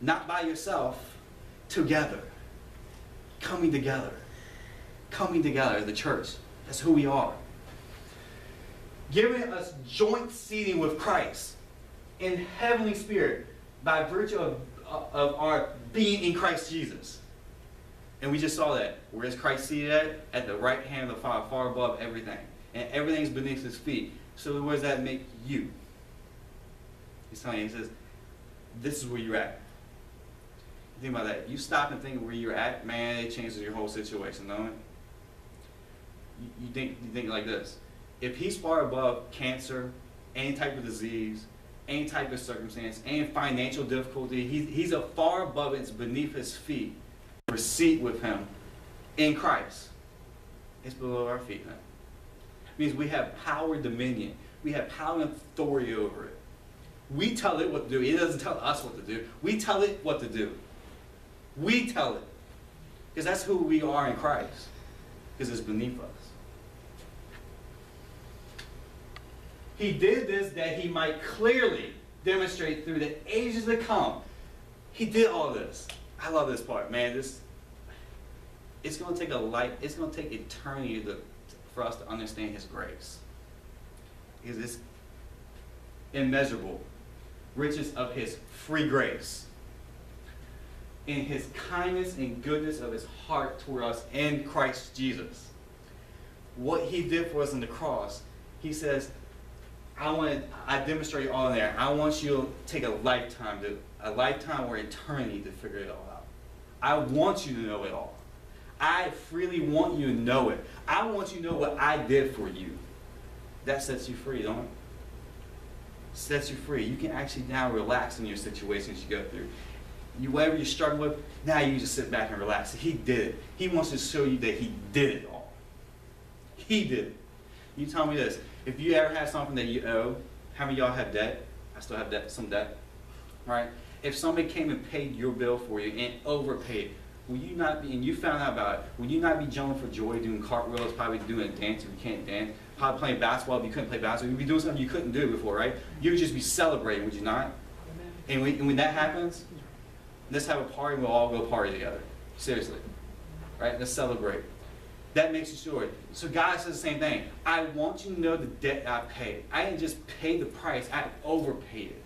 Not by yourself, together. Coming together. Coming together, the church. That's who we are. Giving us joint seating with Christ in heavenly spirit by virtue of, of our being in Christ Jesus. And we just saw that. Where is Christ seated at? At the right hand of the Father, far above everything. And everything's beneath his feet. So where does that make you? He's telling you, he says, this is where you're at. Think about that. If you stop and think where you're at, man, it changes your whole situation, don't it? You, think you think like this. If he's far above cancer, any type of disease, any type of circumstance, any financial difficulty. He, he's a far above it, it's beneath his feet. Receipt with him in Christ. It's below our feet. It means we have power, dominion. We have power and authority over it. We tell it what to do. It doesn't tell us what to do. We tell it what to do. We tell it. Because that's who we are in Christ. Because it's beneath us. He did this that he might clearly demonstrate through the ages to come. He did all this. I love this part, man. This it's going to take a life. It's to take eternity to, for us to understand His grace, because it's immeasurable riches of His free grace, in His kindness and goodness of His heart toward us in Christ Jesus. What He did for us on the cross, He says, I want I demonstrate all in there. I want you to take a lifetime to a lifetime or eternity to figure it all out. I want you to know it all. I freely want you to know it. I want you to know what I did for you. That sets you free, don't it? Sets you free. You can actually now relax in your situations you go through. You whatever you struggle with, now you just sit back and relax. He did it. He wants to show you that he did it all. He did it. You tell me this. If you ever had something that you owe, how many y'all have debt? I still have debt, some debt. Right? If somebody came and paid your bill for you and overpaid, will you not be, and you found out about it, will you not be jumping for joy, doing cartwheels, probably doing a dance if you can't dance, probably playing basketball if you couldn't play basketball, you'd be doing something you couldn't do before, right? You would just be celebrating, would you not? And when, and when that happens, let's have a party, and we'll all go party together. Seriously. Right? Let's celebrate. That makes you sure. So God says the same thing. I want you to know the debt I paid. I didn't just pay the price, I overpaid it.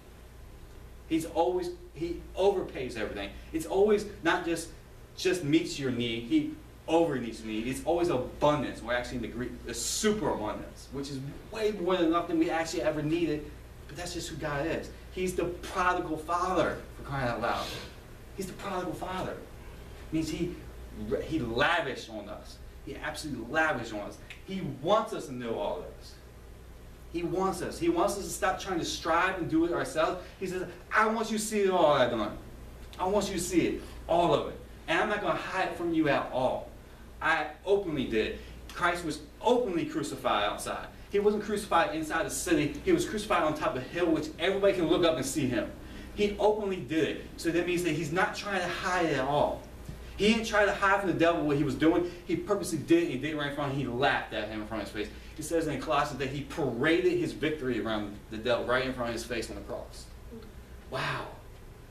He's always, he overpays everything. It's always not just just meets your need, he over meets your need. It's always abundance, We're actually in the Greek, a super abundance, which is way more than enough than we actually ever needed. But that's just who God is. He's the prodigal father, for crying out loud. He's the prodigal father. It means he, he lavished on us. He absolutely lavished on us. He wants us to know all this. He wants us. He wants us to stop trying to strive and do it ourselves. He says, I want you to see it all I've done. I want you to see it, all of it. And I'm not going to hide it from you at all. I openly did. Christ was openly crucified outside. He wasn't crucified inside the city. He was crucified on top of a hill, which everybody can look up and see him. He openly did it. So that means that he's not trying to hide it at all. He didn't try to hide from the devil what he was doing. He purposely did it. He did it right in front of him. He laughed at him in front of his face. He says in Colossians that he paraded his victory around the devil right in front of his face on the cross. Wow.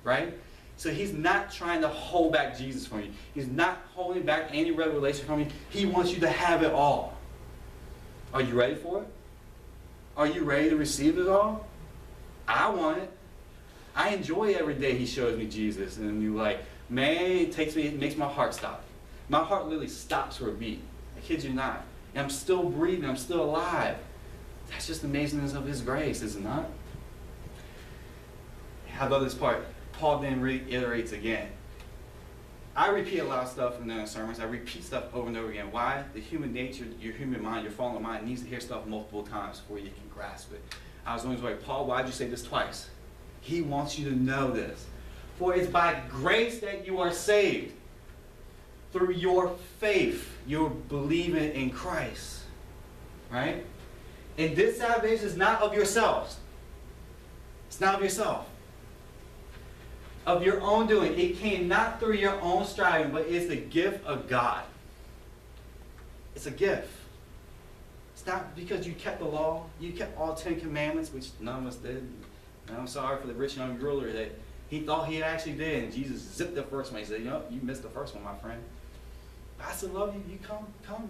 Right? So he's not trying to hold back Jesus from you. He's not holding back any revelation from you. He wants you to have it all. Are you ready for it? Are you ready to receive it all? I want it. I enjoy every day he shows me Jesus in a new light. Man, it takes me, it makes my heart stop. My heart literally stops for a beat. I kid you not. And I'm still breathing, I'm still alive. That's just the amazingness of his grace, is it not? How about this part? Paul then reiterates again. I repeat a lot of stuff in the sermons. I repeat stuff over and over again. Why? The human nature, your human mind, your fallen mind needs to hear stuff multiple times before you can grasp it. I was always like, Paul, why'd you say this twice? He wants you to know this. For it's by grace that you are saved. Through your faith, you're believing in Christ. Right? And this salvation is not of yourselves. It's not of yourself of your own doing. It came not through your own striving, but it's the gift of God. It's a gift. It's not because you kept the law. You kept all Ten Commandments, which none of us did. And I'm sorry for the rich young ruler that he thought he actually did. And Jesus zipped the first one. He said, you know, you missed the first one, my friend. I still love you. You come, come,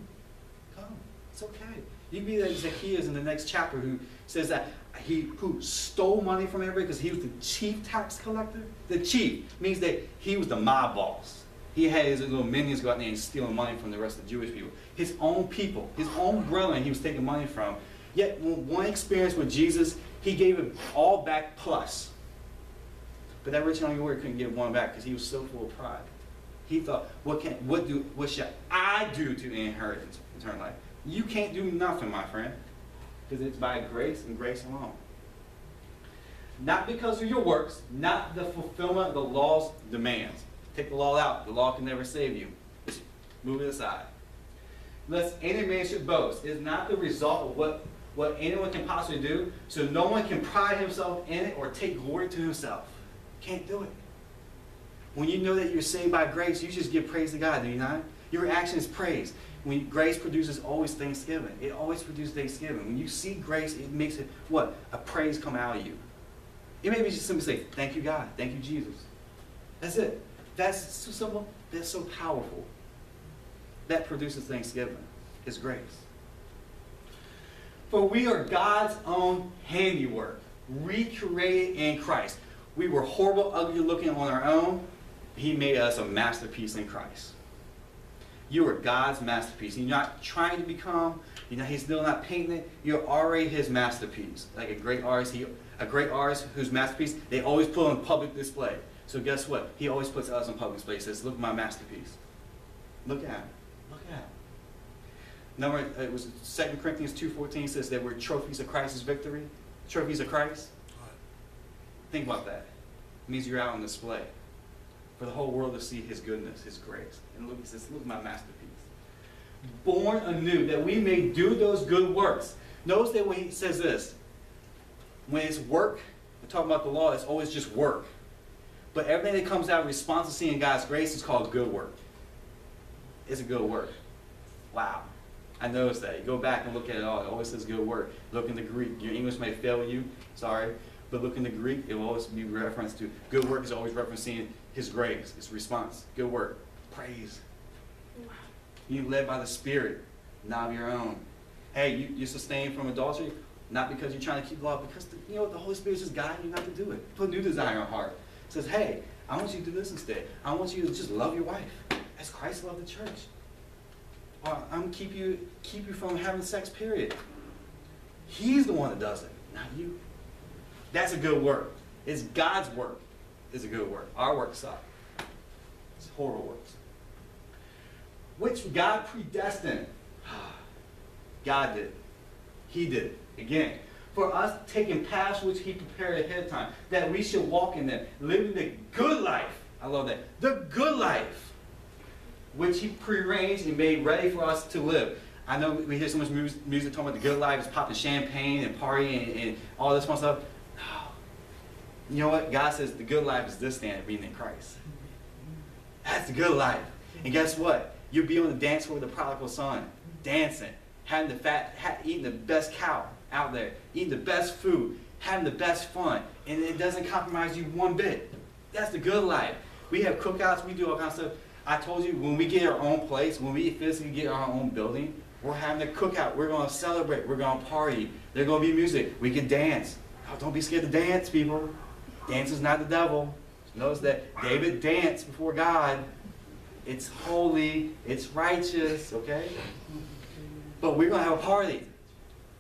come. It's okay. You be like Zacchaeus in the next chapter who says that he who stole money from everybody because he was the chief tax collector. The chief means that he was the mob boss. He had his little minions go out there and stealing money from the rest of the Jewish people. His own people, his own brethren he was taking money from. Yet one experience with Jesus, he gave him all back plus. But that rich young ruler couldn't give one back because he was so full of pride. He thought, what can what do what should I do to inherit eternal life? You can't do nothing, my friend, because it's by grace and grace alone. Not because of your works, not the fulfillment of the law's demands. Take the law out. The law can never save you. Move it aside. Lest any man should boast. is not the result of what, what anyone can possibly do, so no one can pride himself in it or take glory to himself. Can't do it. When you know that you're saved by grace, you just give praise to God, do you not? Your reaction is praise. When grace produces always thanksgiving. It always produces thanksgiving. When you see grace, it makes it what? A praise come out of you. It may be just simply say, thank you, God. Thank you, Jesus. That's it. That's so simple. That's so powerful. That produces thanksgiving. His grace. For we are God's own handiwork, recreated in Christ. We were horrible, ugly looking on our own. He made us a masterpiece in Christ. You are God's masterpiece. You're not trying to become, you know, he's still not painting it. You're already his masterpiece. Like a great artist, he, a great artist whose masterpiece, they always put on public display. So guess what? He always puts us on public display. He says, look at my masterpiece. Look at him. Look at him. Number, it was 2 Corinthians 2.14 says that we're trophies of Christ's victory. Trophies of Christ. Think about that. It means you're out on display for the whole world to see his goodness, his grace. And look, he says, look at my masterpiece. Born anew, that we may do those good works. Notice that when he says this, when it's work, we're talking about the law, it's always just work. But everything that comes out in response to seeing God's grace is called good work. It's a good work. Wow. I noticed that. You go back and look at it all. It always says good work. Look in the Greek. Your English may fail you. Sorry. But look in the Greek. It will always be referenced to good work is always referencing his grace, his response. Good work. Praise. You led by the Spirit, not of your own. Hey, you, you're sustained from adultery, not because you're trying to keep the law, because the, you know the Holy Spirit's just guiding you not to do it. Put a new desire in your heart. says, hey, I want you to do this instead. I want you to just love your wife as Christ loved the church. Or I'm keep you keep you from having sex, period. He's the one that does it, not you. That's a good work. It's God's work. It's a good work. Our work sucks. It's horrible works. Which God predestined. God did. He did. Again, for us taking paths which he prepared ahead of time, that we should walk in them, living the good life. I love that. The good life, which he prearranged and made ready for us to live. I know we hear so much music talking about the good life, is popping champagne and partying and, and all this fun stuff. No. You know what? God says the good life is this standard, being in Christ. That's the good life. And guess what? You'll be on the dance floor with the prodigal son, dancing, having the fat, eating the best cow out there, eating the best food, having the best fun, and it doesn't compromise you one bit. That's the good life. We have cookouts, we do all kinds of stuff. I told you, when we get our own place, when we physically get our own building, we're having a cookout. We're going to celebrate. We're going to party. There's going to be music. We can dance. Oh, don't be scared to dance, people. Dance is not the devil. Notice that David danced before God. It's holy. It's righteous, okay? But we're going to have a party.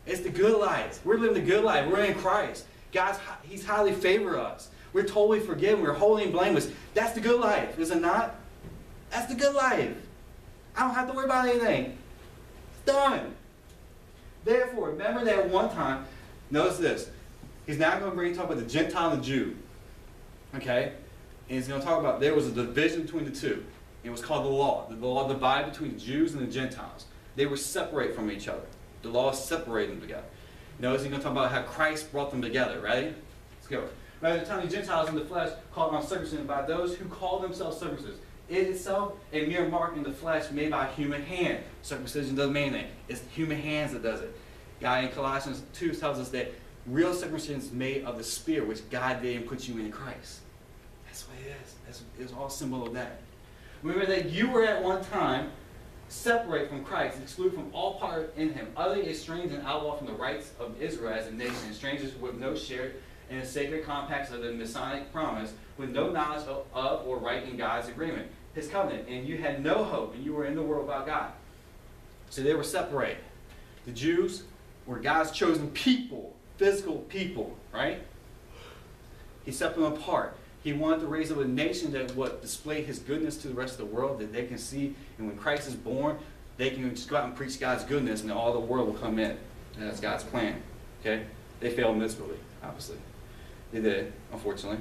It's the good life. We're living the good life. We're in Christ. God's, He's highly favor us. We're totally forgiven. We're holy and blameless. That's the good life, is it not? That's the good life. I don't have to worry about anything. It's done. Therefore, remember that one time, notice this. He's now going to bring talk about the Gentile and the Jew. Okay? And he's going to talk about there was a division between the two. It was called the law. The law divided between the Jews and the Gentiles. They were separate from each other. The law separated them together. Notice he's going to talk about how Christ brought them together. Ready? Let's go. Right, the time the Gentiles in the flesh called uncircumcision by those who call themselves circumcision. It itself a mere mark in the flesh made by human hand. Circumcision doesn't mean that. It's human hands that does it. God in Colossians 2 tells us that real circumcision is made of the spirit which God did and put you in Christ. That's what it is. That's, it's all symbol of that. Remember that you were at one time separate from Christ, excluded from all part in him, utterly estranged and outlawed from the rights of Israel as a nation, strangers with no share in the sacred compacts of the Messianic promise, with no knowledge of, of or right in God's agreement, his covenant, and you had no hope, and you were in the world without God. So they were separated. The Jews were God's chosen people, physical people, right? He set them apart. He wanted to raise up a nation that would display his goodness to the rest of the world, that they can see, and when Christ is born, they can just go out and preach God's goodness, and all the world will come in. And that's God's plan. Okay? They failed miserably, obviously. They did, unfortunately.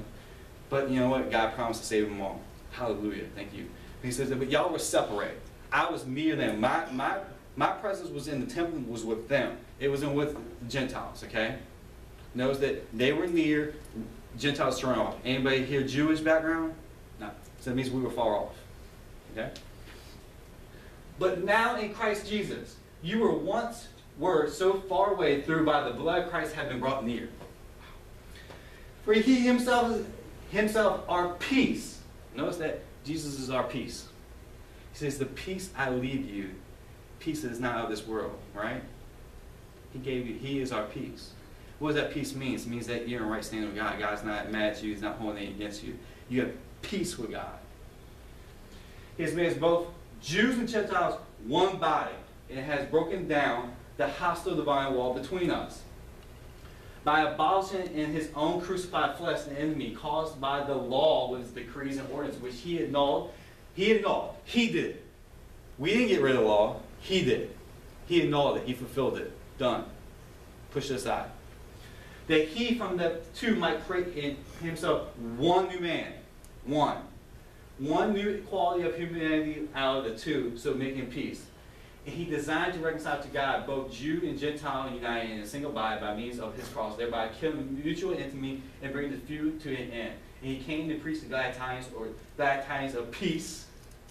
But you know what? God promised to save them all. Hallelujah. Thank you. He says that, but y'all were separated. I was near them. My, my, my presence was in the temple, was with them. It was in with Gentiles, okay? Knows that they were near, Gentiles turned off. Anybody here Jewish background? No. So that means we were far off. Okay? But now in Christ Jesus, you were once were so far away through by the blood Christ had been brought near. For he himself himself our peace. Notice that Jesus is our peace. He says, The peace I leave you, peace is not of this world, right? He gave you, he is our peace. What does that peace mean? It means that you're in right standing with God. God's not mad at you, he's not holding anything against you. You have peace with God. He has made us both Jews and Gentiles one body, and it has broken down the hostile divine wall between us. By abolishing in his own crucified flesh the enemy caused by the law with its decrees and ordinances, which he annulled, he annulled. He did it. We didn't get rid of the law. He did. He annulled it. He fulfilled it. Done. Push it aside. That he from the two might create in himself one new man. One. One new quality of humanity out of the two, so making peace he designed to reconcile to God both Jew and Gentile united in a single body by means of his cross, thereby killing mutual intimacy and bringing the feud to an end. And he came to preach the glad tidings or glad tidings of peace.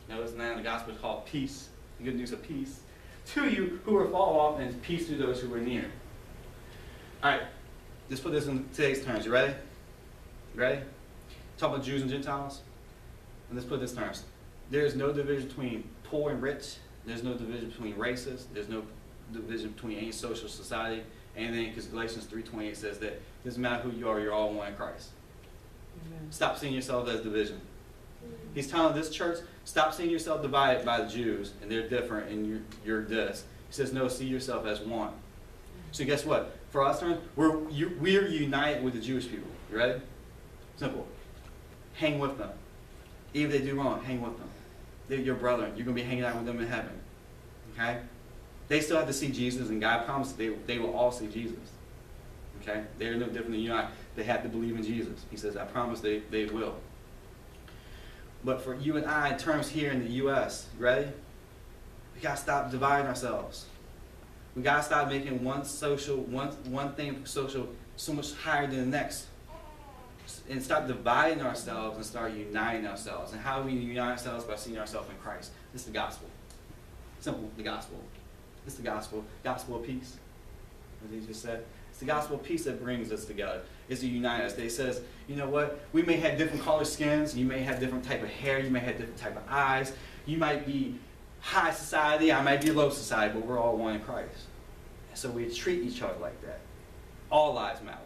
Notice now the gospel is called peace, the good news of peace, to you who were far off, and peace to those who were near. All right, let's put this in today's terms. You ready? You ready? Talk about Jews and Gentiles. And let's put this in terms. There is no division between poor and rich there's no division between races. There's no division between any social society. Anything, because Galatians 3.28 says that it doesn't matter who you are, you're all one in Christ. Amen. Stop seeing yourself as division. Mm-hmm. He's telling this church, stop seeing yourself divided by the Jews, and they're different, and you're, you're this. He says, no, see yourself as one. So guess what? For us, we're, we're united with the Jewish people. You ready? Simple. Hang with them. Even if they do wrong, hang with them. They're your brother. You're going to be hanging out with them in heaven. Okay? They still have to see Jesus, and God promised they, they will all see Jesus. Okay? They're no different than you and I. They have to believe in Jesus. He says, I promise they, they will. But for you and I, in terms here in the U.S., ready? We got to stop dividing ourselves. We got to stop making one social, one, one thing social so much higher than the next and stop dividing ourselves and start uniting ourselves. And how we unite ourselves? By seeing ourselves in Christ. This is the gospel. Simple, the gospel. This is the gospel. Gospel of peace. As he just said. It's the gospel of peace that brings us together. It's to unite us. They says, you know what? We may have different color skins. You may have different type of hair. You may have different type of eyes. You might be high society. I might be low society, but we're all one in Christ. And so we treat each other like that. All lives matter.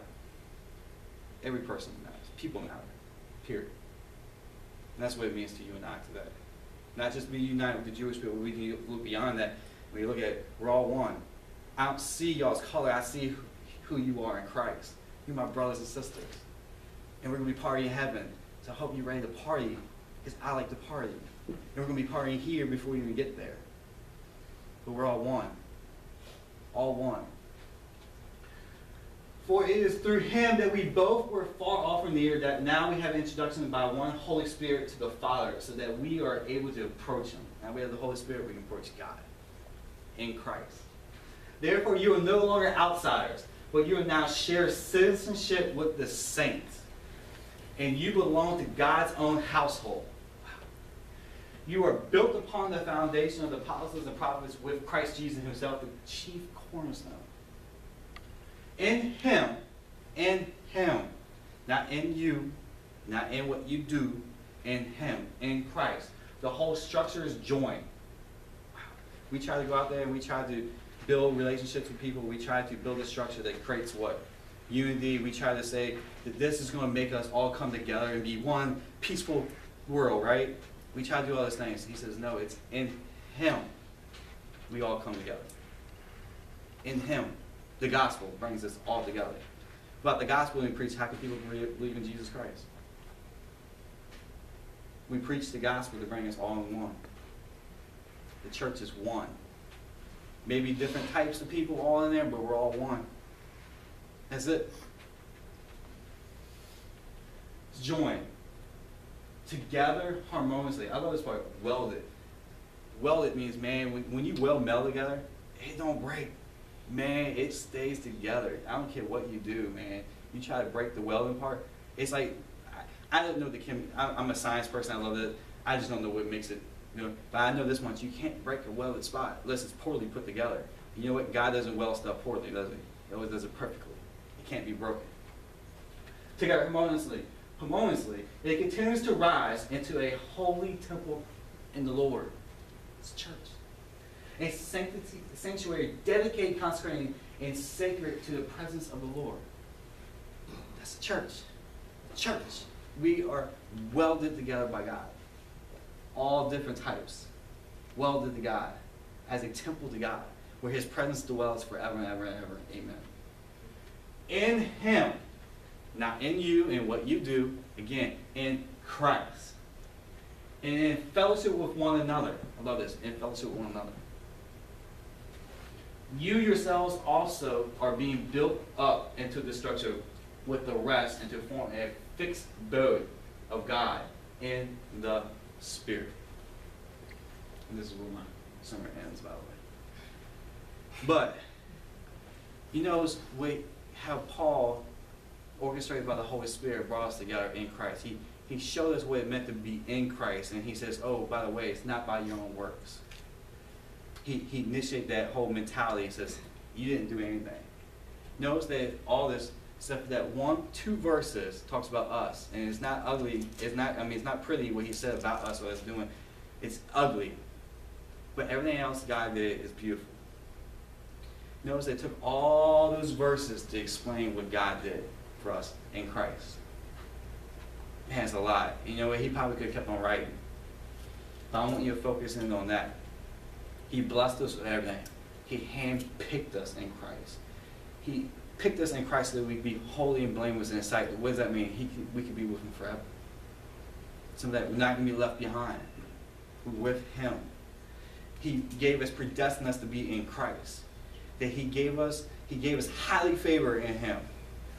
Every person matters people matter. Period. And that's what it means to you today. Not just be united with the Jewish people, we can look beyond that. When you look at we're all one. I don't see y'all's color, I see who you are in Christ. You're my brothers and sisters. And we're going to be partying in heaven. So I hope you're ready to party because I like to party. And we're going to be partying here before we even get there. But we're all one. All one. For it is through him that we both were far off from near, that now we have introduction by one Holy Spirit to the Father, so that we are able to approach him. Now we have the Holy Spirit, we can approach God in Christ. Therefore, you are no longer outsiders, but you are now share citizenship with the saints. And you belong to God's own household. You are built upon the foundation of the apostles and prophets with Christ Jesus himself, the chief cornerstone in Him, in Him, not in you, not in what you do, in Him, in Christ. The whole structure is joined. We try to go out there and we try to build relationships with people. We try to build a structure that creates what? Unity. We try to say that this is going to make us all come together and be one peaceful world, right? We try to do all those things. He says, no, it's in Him we all come together. In Him the gospel brings us all together. But the gospel we preach, how can people believe in Jesus Christ? We preach the gospel to bring us all in one. The church is one. Maybe different types of people all in there, but we're all one. That's it. join together harmoniously. I love this part, welded. Welded means, man, when, when you weld metal together, it don't break. Man, it stays together. I don't care what you do, man. You try to break the welding part, it's like, I, I don't know the chem, I, I'm a science person, I love it. I just don't know what makes it, you know, but I know this much, you can't break a welded spot unless it's poorly put together. You know what? God doesn't weld stuff poorly, does he? He always does it perfectly. It can't be broken. Together harmoniously, harmoniously, it continues to rise into a holy temple in the Lord. It's church. A sanctuary dedicated, consecrated, and sacred to the presence of the Lord. That's the church. Church. We are welded together by God. All different types. Welded to God. As a temple to God. Where his presence dwells forever and ever and ever. Amen. In him. Not in you and what you do. Again, in Christ. And in fellowship with one another. I love this. In fellowship with one another. You yourselves also are being built up into the structure with the rest and to form a fixed abode of God in the Spirit. And this is where my sermon ends, by the way. But, you know, how Paul, orchestrated by the Holy Spirit, brought us together in Christ. He, he showed us what it meant to be in Christ, and he says, oh, by the way, it's not by your own works. He, he initiated that whole mentality and says, you didn't do anything. Notice that all this except for that one, two verses talks about us, and it's not ugly. It's not. I mean, it's not pretty what he said about us, what it's doing. It's ugly, but everything else God did is beautiful. Notice they took all those verses to explain what God did for us in Christ. Man, it's a lot. You know what? He probably could have kept on writing. But I want you to focus in on that. He blessed us with everything. He handpicked us in Christ. He picked us in Christ so that we could be holy and blameless in His sight. What does that mean? He can, we could be with Him forever. So that we're not going to be left behind. We're with Him. He gave us, predestined us to be in Christ. That He gave us, He gave us highly favor in Him.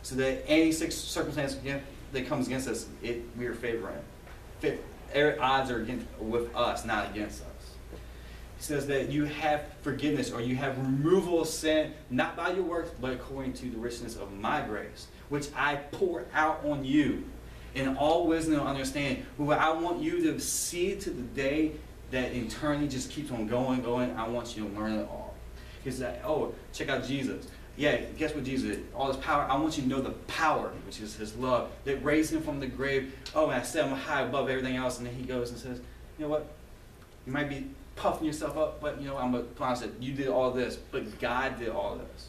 So that any circumstance that comes against us, it, we are favoring. Odds are against, with us, not against us. Says that you have forgiveness or you have removal of sin, not by your works, but according to the richness of my grace, which I pour out on you in all wisdom and understanding. Who I want you to see to the day that eternity just keeps on going, going. I want you to learn it all. He says, oh, check out Jesus. Yeah, guess what Jesus did? All his power. I want you to know the power, which is his love, that raised him from the grave. Oh, and I set him high above everything else. And then he goes and says, you know what? You might be puffing yourself up, but you know, I'm a that you did all this, but God did all this.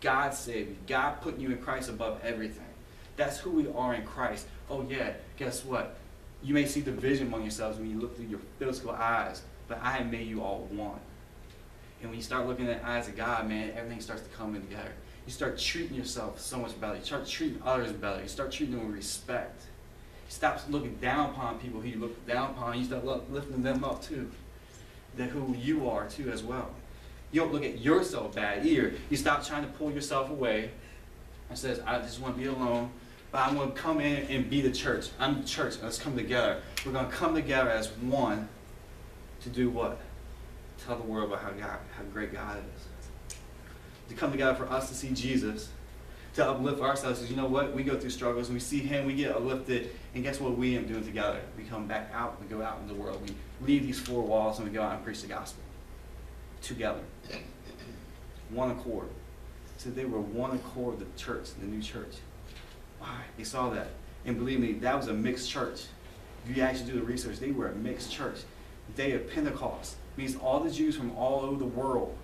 God saved you. God put you in Christ above everything. That's who we are in Christ. Oh yeah, guess what? You may see division among yourselves when you look through your physical eyes, but I have made you all one. And when you start looking at the eyes of God, man, everything starts to come in together. You start treating yourself so much better. You start treating others better. You start treating them with respect. You stop looking down upon people who you look down upon. You start lifting them up too that who you are too as well. You don't look at yourself bad either. You stop trying to pull yourself away and says, I just want to be alone. But I'm going to come in and be the church. I'm the church. Let's come together. We're going to come together as one to do what? Tell the world about how God, how great God is. To come together for us to see Jesus to uplift ourselves because you know what? We go through struggles and we see Him, we get uplifted, and guess what we end doing together? We come back out, we go out in the world, we leave these four walls and we go out and preach the gospel together. One accord. So they were one accord, the church, the new church. Why? They saw that. And believe me, that was a mixed church. If you actually do the research, they were a mixed church. Day of Pentecost means all the Jews from all over the world,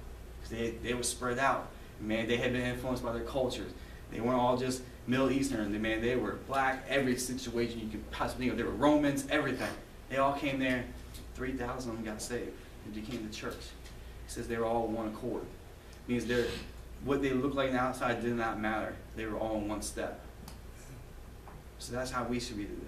they, they were spread out. Man, they had been influenced by their cultures. They weren't all just Middle Eastern. They, man, they were black, every situation you could possibly think of. They were Romans, everything. They all came there. 3,000 of them got saved and became the church. He says they were all one accord. Means they're, what they looked like on the outside did not matter. They were all in one step. So that's how we should be today.